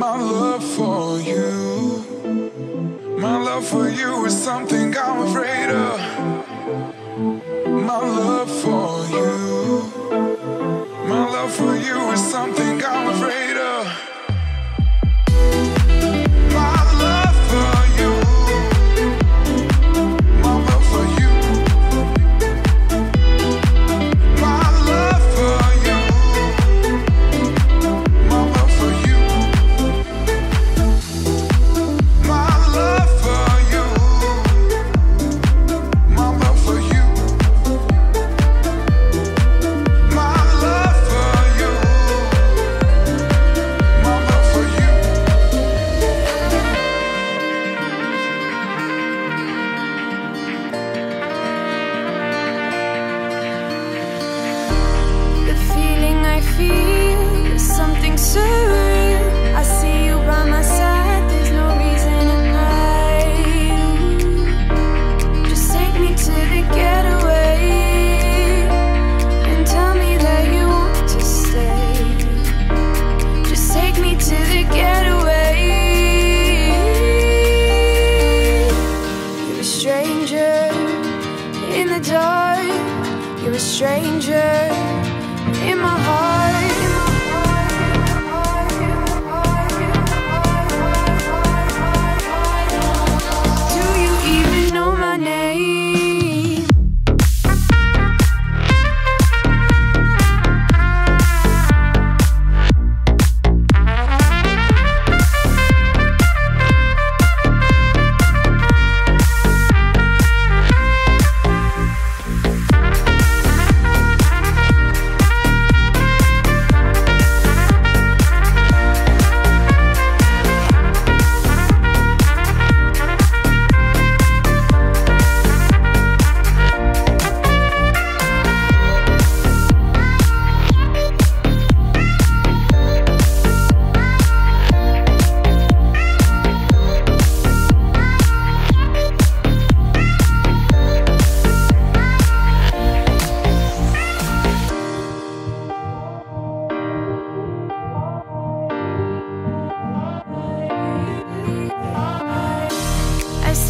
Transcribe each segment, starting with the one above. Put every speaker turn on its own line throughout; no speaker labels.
my love for you. My love for you is something I'm afraid of.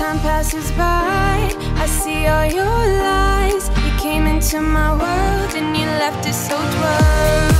time passes by, I see all your lies. You came into my world and you left it so twirled.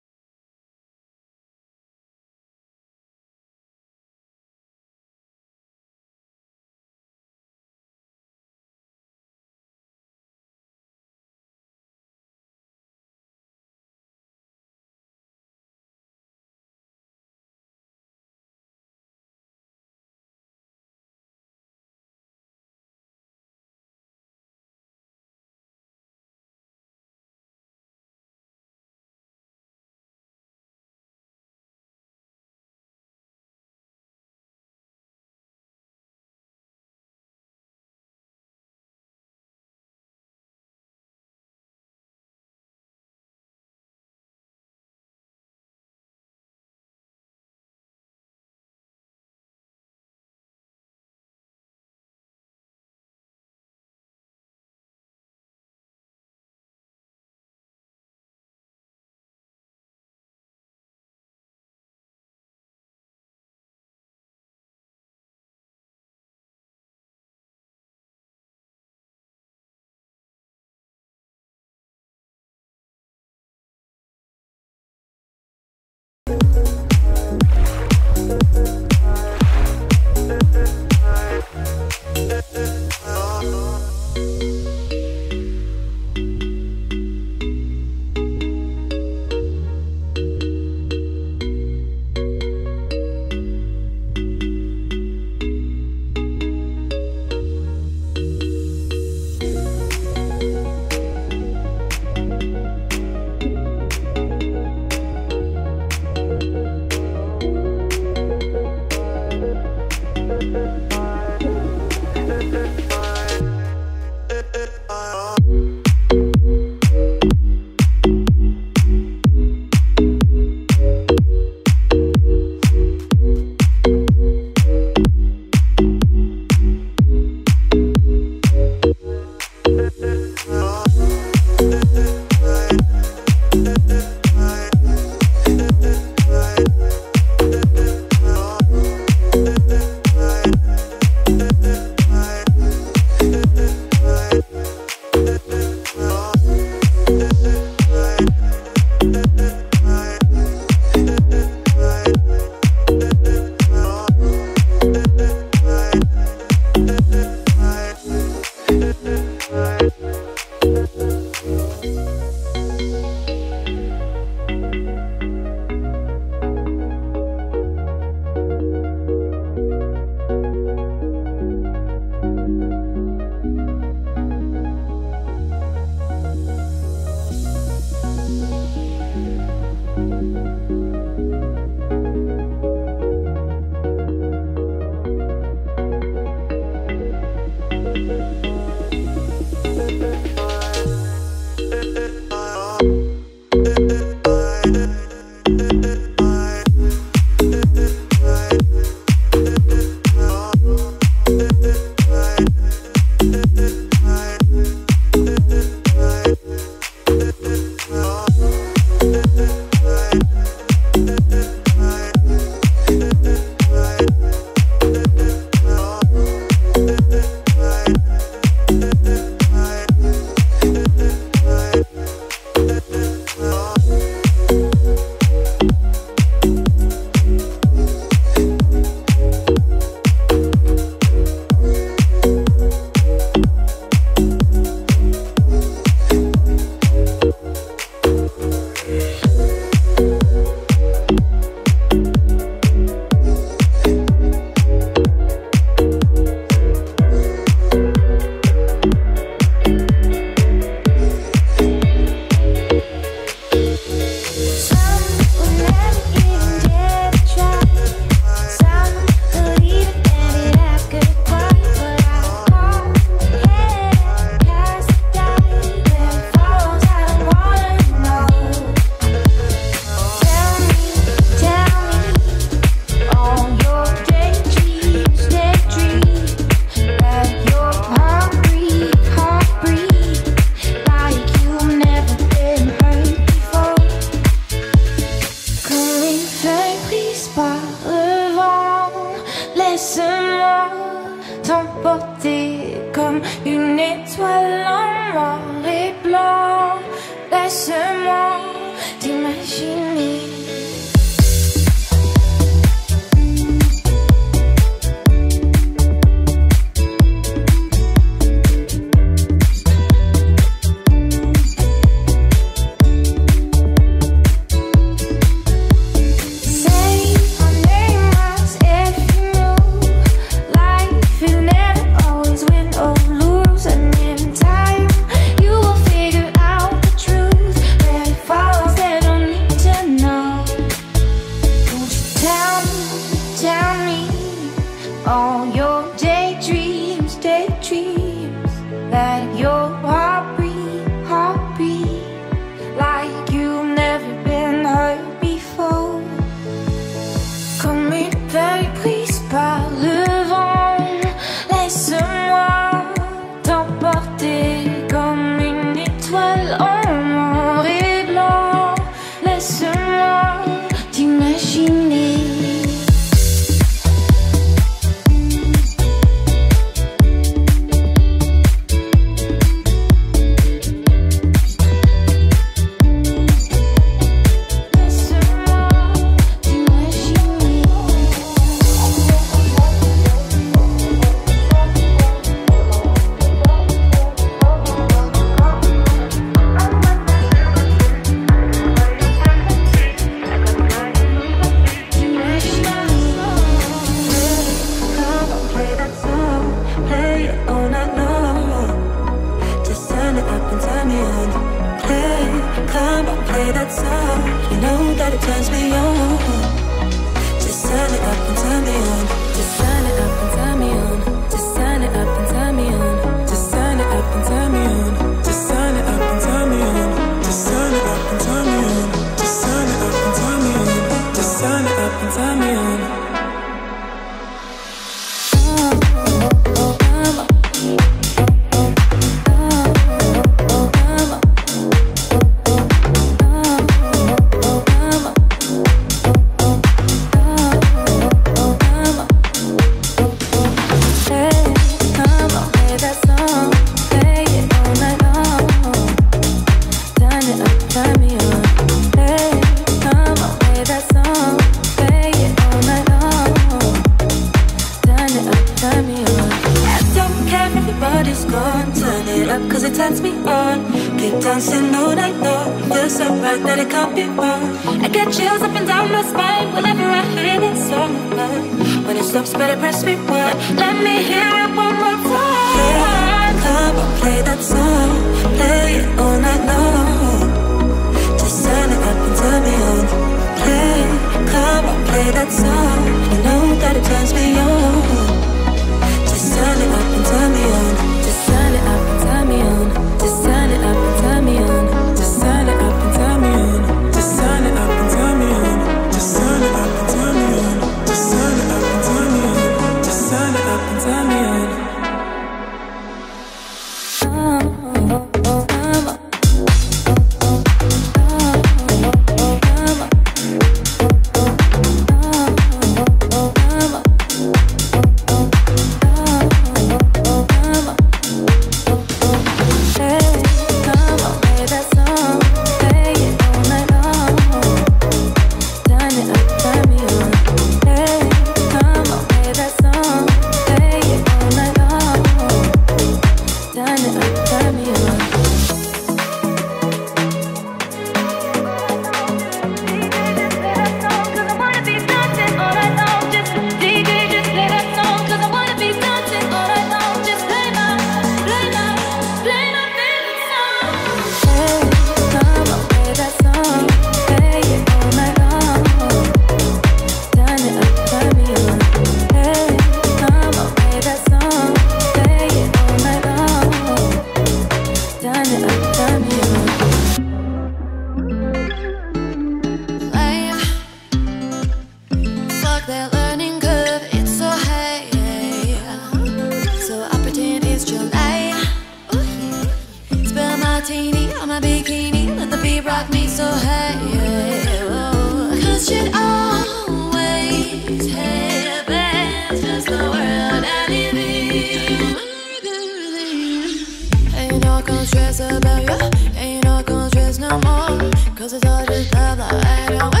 stress
about you. Ain't no gonna stress no more. Cause it's all just
blah love, I don't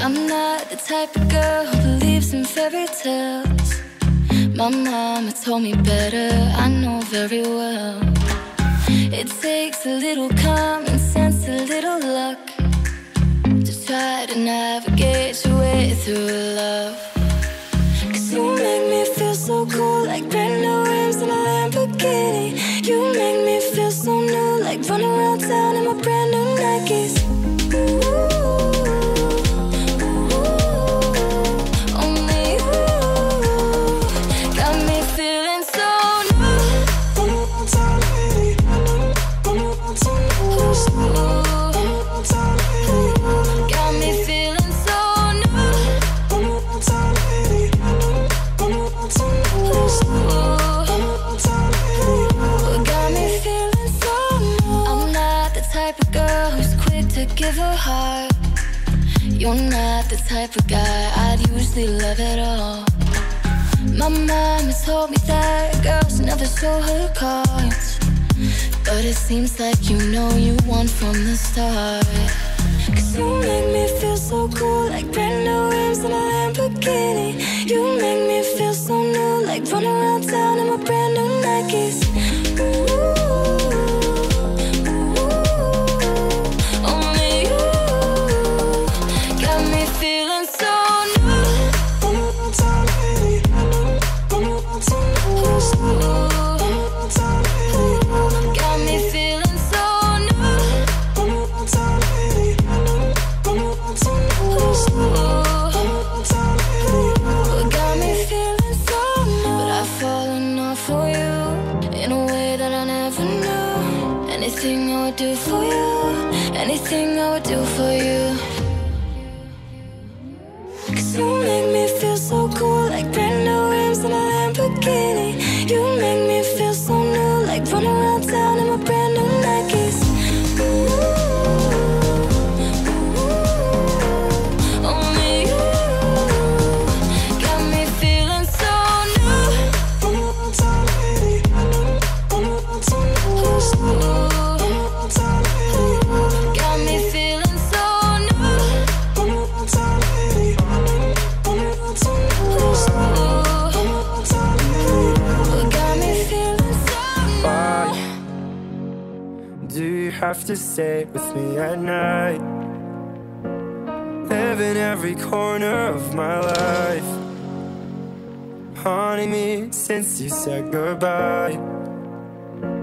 I'm not the type of girl who believes in fairy tales. My mama told me better, I know very well. It takes a little common sense, a little luck to try to navigate your way through love. Give her heart. You're not the type of guy I'd usually love at all. My mom has told me that girls never show her cards. But it seems like you know you won from the start. Cause you make me feel so cool, like brand new rims in a Lamborghini. You make me feel so new, like running around town in my brand new Nikes.
have stay with me at night. Live in every corner of my life. Haunting me since you said goodbye.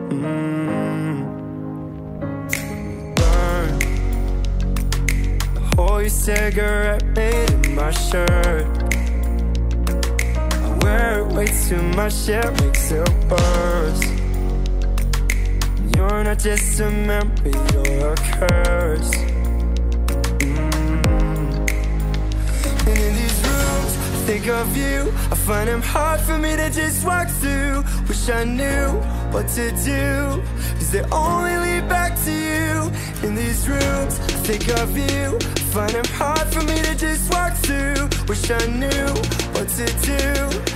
Mm. Burn Hold your cigarette made in my shirt. I wear it way too much, it makes it worse just a memory, you're a curse. Mm. And in these rooms, I think of you. I find them hard for me to just walk through. Wish I knew what to do. Cause they only lead back to you? In these rooms, I think of you. I find them hard for me to just walk through. Wish I knew what to do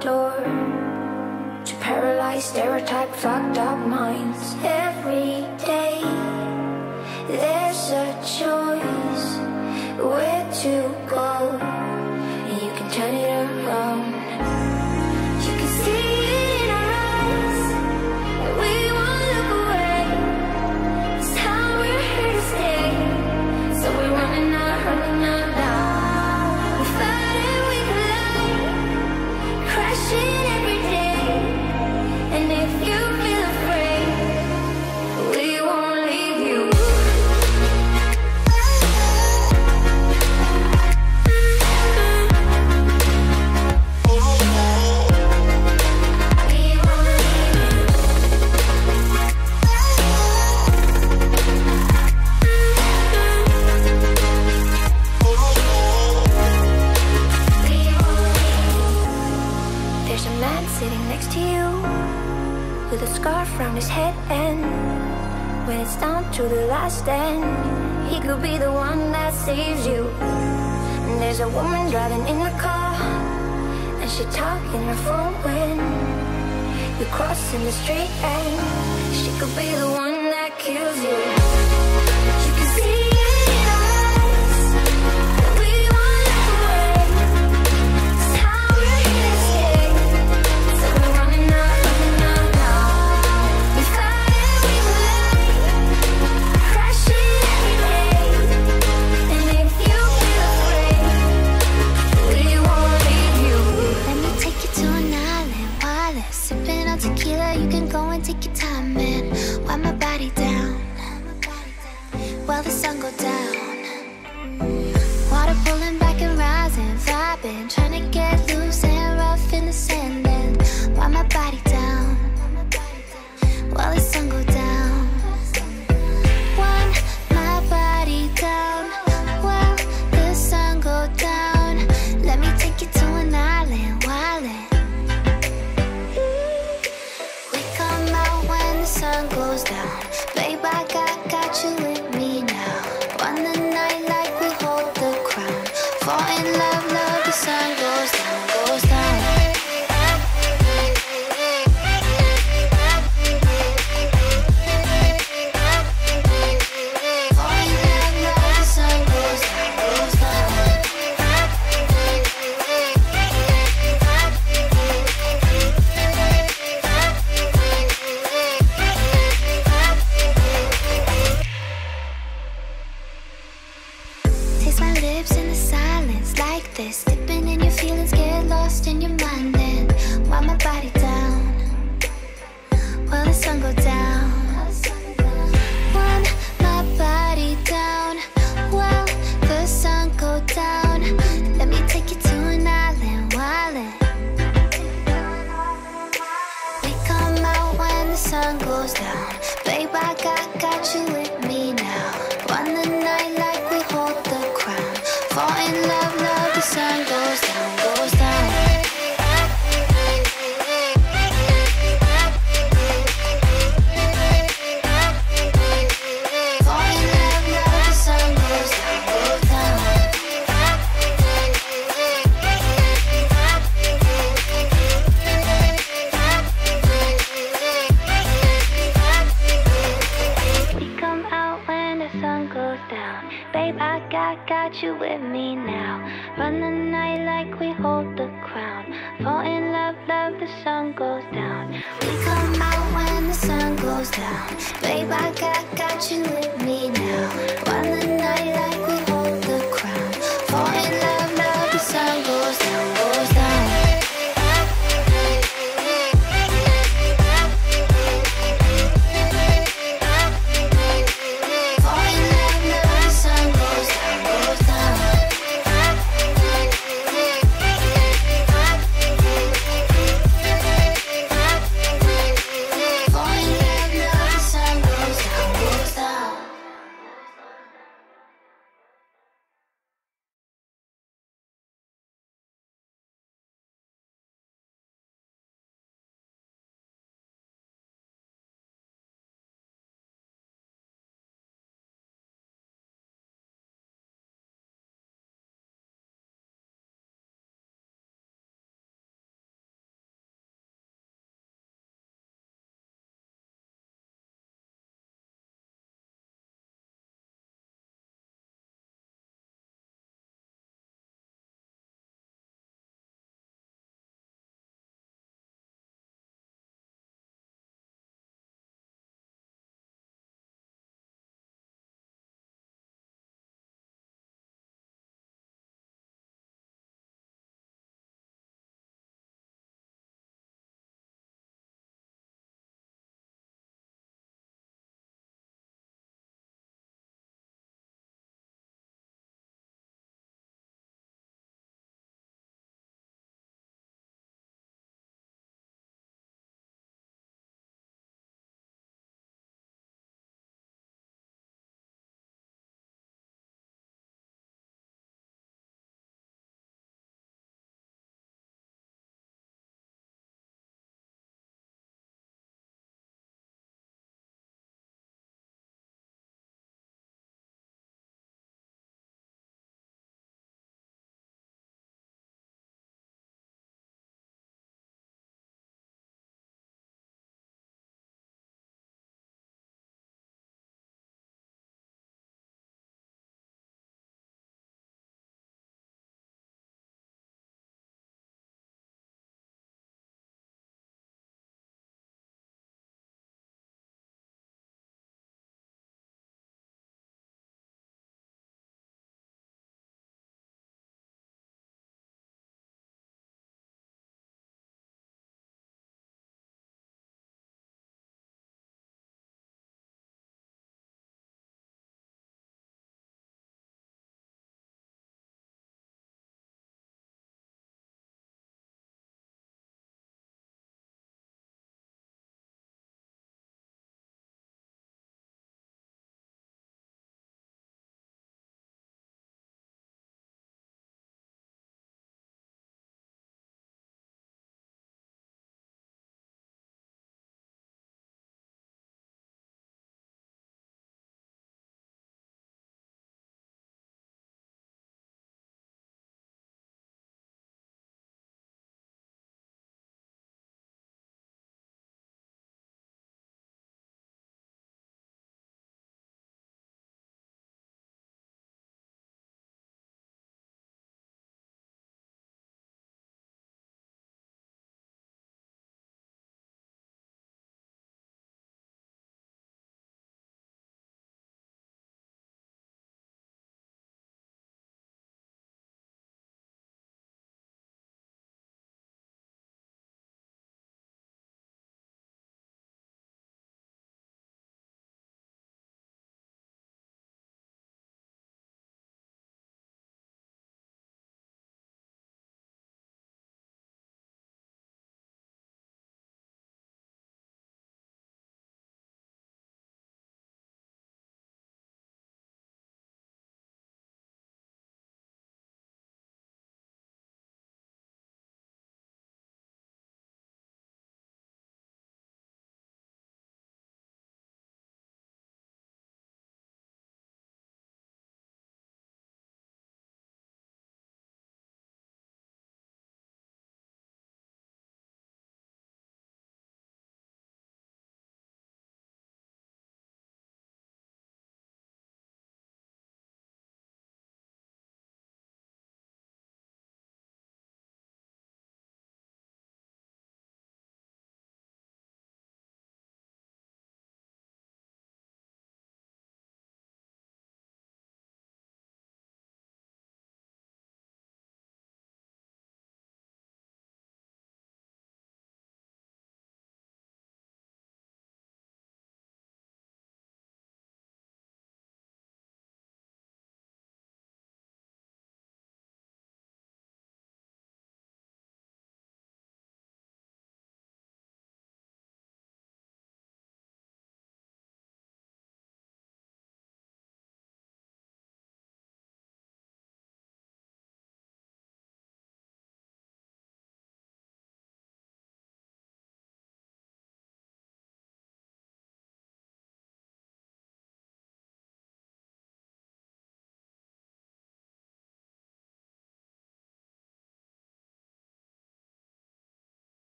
door to paralyze stereotype fucked up minds. Every day there's a choice where to go. And you can turn it around. to the last end. He could be the one that saves you.
And there's a woman driving in the car, and she talking her phone when you're crossing the street, and she could be the one that kills you.